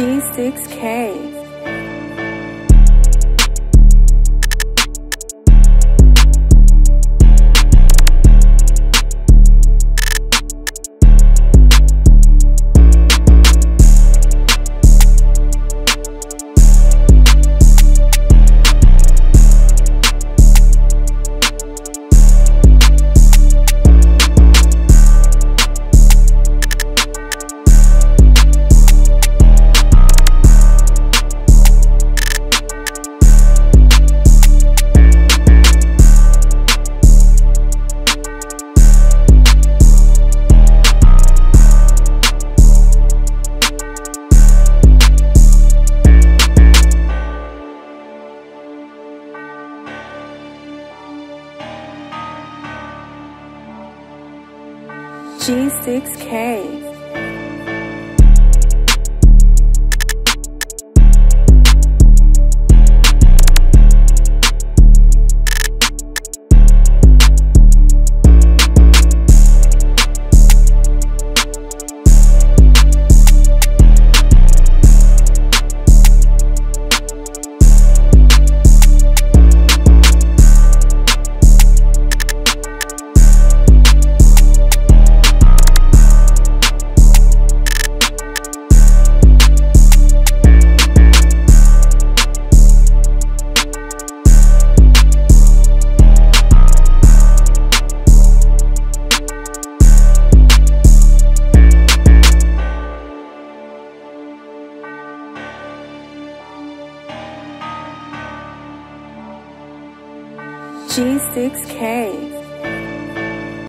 G6K. G6K. G6K.